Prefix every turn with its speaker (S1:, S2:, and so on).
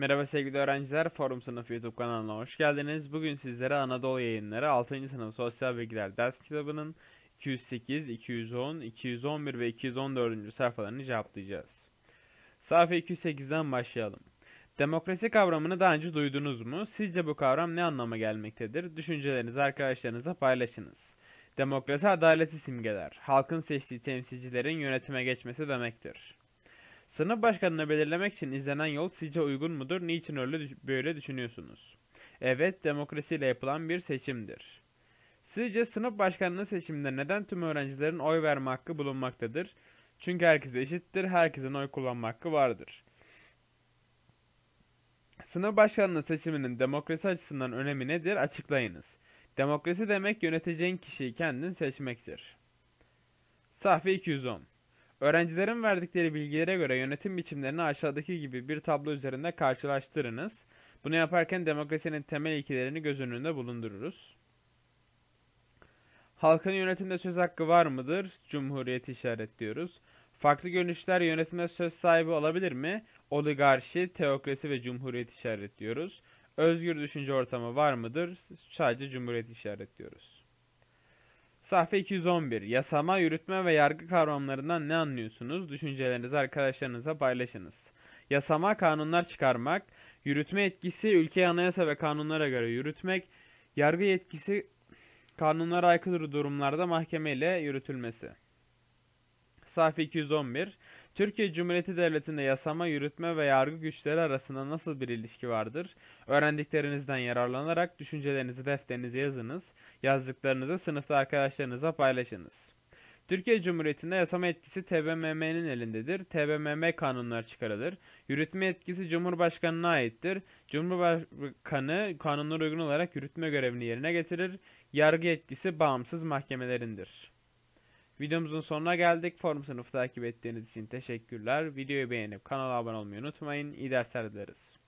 S1: Merhaba sevgili öğrenciler, Forum Sınıfı YouTube kanalına hoş geldiniz. Bugün sizlere Anadolu Yayınları 6. sınıf Sosyal Bilgiler ders kitabının 208, 210, 211 ve 214. sayfalarını cevaplayacağız. Sayfa 208'den başlayalım. Demokrasi kavramını daha önce duydunuz mu? Sizce bu kavram ne anlama gelmektedir? Düşüncelerinizi arkadaşlarınızla paylaşınız. Demokrasi adaleti simgeler. Halkın seçtiği temsilcilerin yönetime geçmesi demektir. Sınıf başkanını belirlemek için izlenen yol sizce uygun mudur? Niçin öyle böyle düşünüyorsunuz? Evet, demokrasiyle yapılan bir seçimdir. Sizce sınıf başkanlığı seçiminde neden tüm öğrencilerin oy verme hakkı bulunmaktadır? Çünkü herkes eşittir, herkesin oy kullanma hakkı vardır. Sınıf başkanlığı seçiminin demokrasi açısından önemi nedir? Açıklayınız. Demokrasi demek yöneteceğin kişiyi kendin seçmektir. Sayfa 210 Öğrencilerin verdikleri bilgilere göre yönetim biçimlerini aşağıdaki gibi bir tablo üzerinde karşılaştırınız. Bunu yaparken demokrasinin temel ilkelerini göz önünde bulundururuz. Halkın yönetimde söz hakkı var mıdır? Cumhuriyeti işaretliyoruz. Farklı görünüşler yönetimde söz sahibi olabilir mi? Oligarşi, teokrasi ve cumhuriyet işaretliyoruz. Özgür düşünce ortamı var mıdır? Sadece cumhuriyet işaretliyoruz. Sayfa 211. Yasama, yürütme ve yargı kavramlarından ne anlıyorsunuz? Düşüncelerinizi arkadaşlarınıza paylaşınız. Yasama, kanunlar çıkarmak. Yürütme etkisi, ülke anayasa ve kanunlara göre yürütmek. Yargı yetkisi, kanunlara aykırı durumlarda mahkeme ile yürütülmesi. Sayfa 211. Türkiye Cumhuriyeti Devleti'nde yasama, yürütme ve yargı güçleri arasında nasıl bir ilişki vardır? Öğrendiklerinizden yararlanarak düşüncelerinizi defterinize yazınız. Yazdıklarınızı sınıfta arkadaşlarınıza paylaşınız. Türkiye Cumhuriyeti'nde yasama etkisi TBMM'nin elindedir. TBMM kanunlar çıkarılır. Yürütme etkisi Cumhurbaşkanı'na aittir. Cumhurbaşkanı kanunlara uygun olarak yürütme görevini yerine getirir. Yargı etkisi bağımsız mahkemelerindir. Videomuzun sonuna geldik. Forum sınıfı takip ettiğiniz için teşekkürler. Videoyu beğenip kanala abone olmayı unutmayın. İyi dersler dileriz.